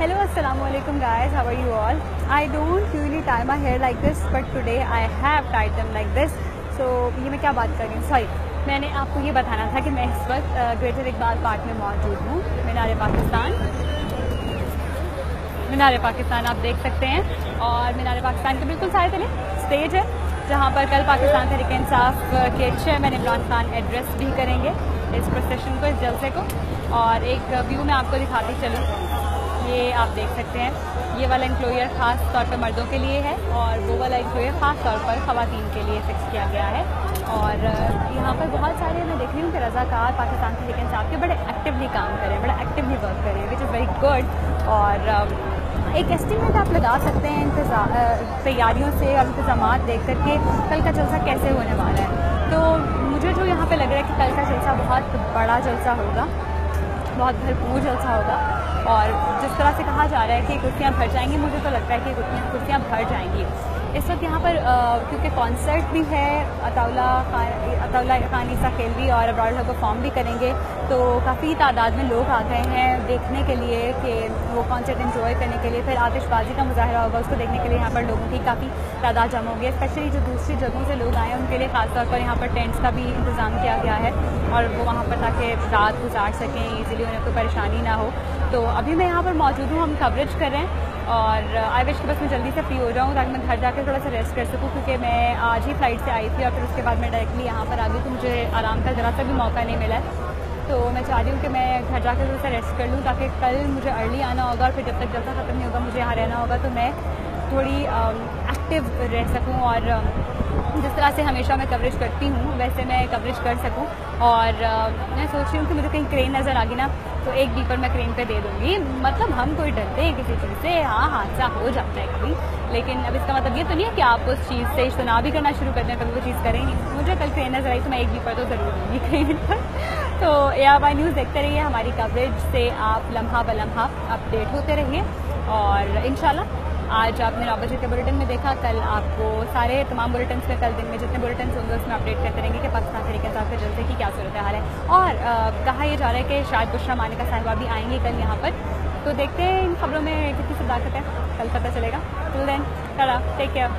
Hello, assalamu alaikum guys. How are you all? I don't usually tie my hair like this, but today I have tied them like this. So ये मैं क्या बात कर रही हूँ sorry मैंने आपको ये बताना था कि मैं इस वक्त ग्रेटर इकबाल पार्क में मौजूद हूँ मीनार पाकिस्तान मीनार पाकिस्तान आप देख सकते हैं और मीनार पाकिस्तान के बिल्कुल सारे तले स्टेज है जहाँ पर कल पाकिस्तान तरीके इंसाफ के चेयरमैन इमरान खान एड्रेस भी करेंगे इस प्रोसेशन को इस जलसे को और एक व्यू में आपको दिखाती चलूँ ये आप देख सकते हैं। ये वाला इंक्लोयर ख़ास तौर पर मर्दों के लिए है और वो वाला इंक्लोयर ख़ास तौर पर ख़वातीन के लिए फिक्स किया गया है। और यहाँ पर बहुत सारे मैं देख रही हूँ कि रज़ाकार पाकिस्तान के लेकिन साहब के बड़े एक्टिवली काम करें बड़ा एक्टिवली वर्क करें विच इज़ वेरी गुड और एक एस्टिमेट आप लगा सकते हैं तैयारियों से और इंतज़ाम देख कर के कल का जलसा कैसे होने वाला है। तो मुझे जो यहाँ पे लग रहा है कि कल का जलसा बहुत बड़ा जलसा होगा। बहुत भरपूर जलसा होगा। और जिस तरह से कहा जा रहा है कि कुर्सियाँ भर जाएँगी, मुझे तो लगता है कि कुर्सियाँ भर जाएँगी। इस वक्त यहाँ पर क्योंकि कॉन्सर्ट भी है अताउला खान अताउला खान ईसा खेलवी और अब्राड हक परफॉर्म भी करेंगे तो काफ़ी तादाद में लोग आ गए हैं देखने के लिए कि वो कॉन्सर्ट इन्जॉय करने के लिए। फिर आतिशबाजी का मुजाहरा होगा, उसको देखने के लिए यहाँ पर लोगों की काफ़ी तादाद जमा होगी। स्पेशली जो दूसरी जगहों से लोग आए हैं, उनके लिए ख़ासतौर पर यहाँ पर टेंट्स का भी इंतज़ाम किया गया है और वो वहाँ पर ताकि रात गुजार सकें ईजिली उन्हें कोई परेशानी ना हो। तो अभी मैं यहाँ पर मौजूद हूँ, हम कवरेज कर रहे हैं। और आई विश कि बस मैं जल्दी से फ्री हो जाऊँ ताकि मैं घर जाकर थोड़ा सा रेस्ट कर सकूँ, क्योंकि मैं आज ही फ़्लाइट से आई थी और फिर उसके बाद मैं डायरेक्टली यहाँ पर आ गई तो मुझे आराम का ज़रा सा भी मौका नहीं मिला तो मैं चाह रही हूँ कि मैं घर जाकर थोड़ा सा रेस्ट कर लूँ ताकि कल मुझे अर्ली आना होगा और फिर जब तक जल्दा ख़त्म नहीं होगा, मुझे यहाँ रहना होगा तो मैं थोड़ी एक्टिव रह सकूँ और तरह से हमेशा मैं कवरेज करती हूँ, वैसे मैं कवरेज कर सकूँ। और मैं सोच रही हूँ कि मुझे कहीं क्रेन नज़र आ गई ना तो एक बीपर मैं क्रेन पे दे दूँगी। मतलब हम कोई डरते हैं किसी चीज़ से हाँ हादसा हो जाता है कभी। लेकिन अब इसका मतलब ये तो नहीं है कि आप उस चीज़ से इज्तना भी करना शुरू कर दें, कभी वो चीज़ करें मुझे कल क्रेन नज़र आई तो मैं एक बीपर तो ज़रूर दूँगी क्रेन पर। तो ए वाई न्यूज़ देखते रहिए, हमारी कवरेज से आप लम्हा ब लम्हा अपडेट होते रहिए। और इन आज आपने नौ बजे के बुलेटिन में देखा, कल आपको सारे तमाम बुलेटिन में, कल दिन में जितने बुलेटिन होंगे उसमें अपडेट करते रहेंगे कि पाकिस्तान तरीके साथ जलसे की क्या सूरत हाल है। और कहा यह जा रहा है कि शायद बुशरा मानिका साहिबा भी आएँगे कल यहाँ पर। तो देखते हैं इन खबरों में कितनी सदाकत है। कल पता चलेगा। Till then take care